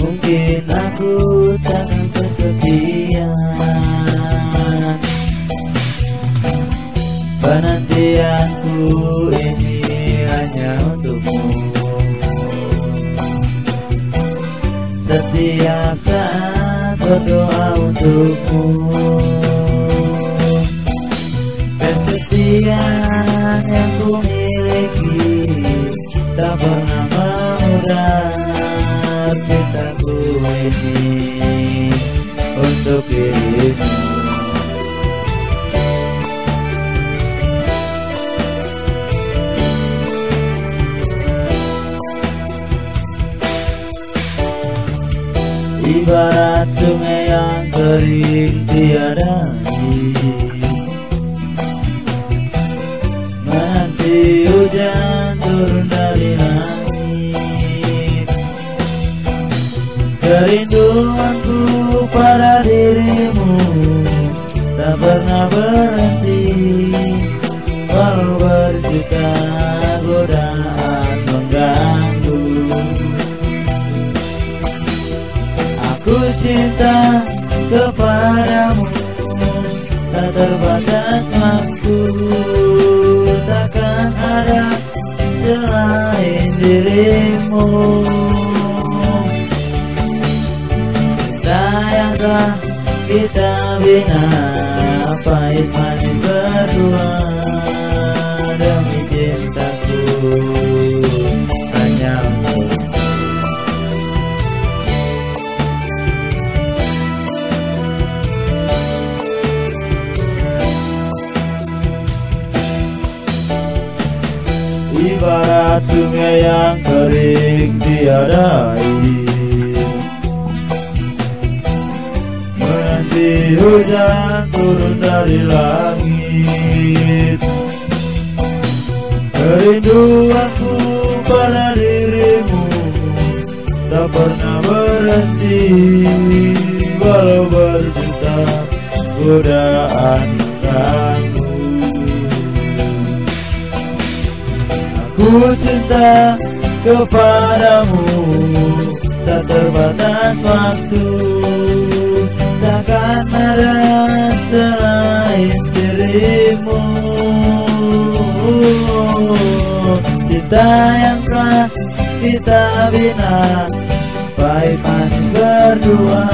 Mungkin aku takkan kesepian Penantianku ini hanya untukmu. Setiap saat berdoa untukmu Tak pernah memudar cintaku ini Untuk dirimu. Ibarat sungai yang kering tiada air Aku cinta kepadamu Tak terbatas waktu. Takkan ada selain dirimu. Cinta yang telah kita bina Pahit manis berdua Ibarat sungai yang kering tiada air Menanti hujan turun dari langit. Kerinduanku pada dirimu Tak pernah berhenti. Walau berjuta godaan Aku cinta kepadamu Tak terbatas waktu. Takkan ada selain dirimu. Cinta yang telah kita bina Pahit manis berdua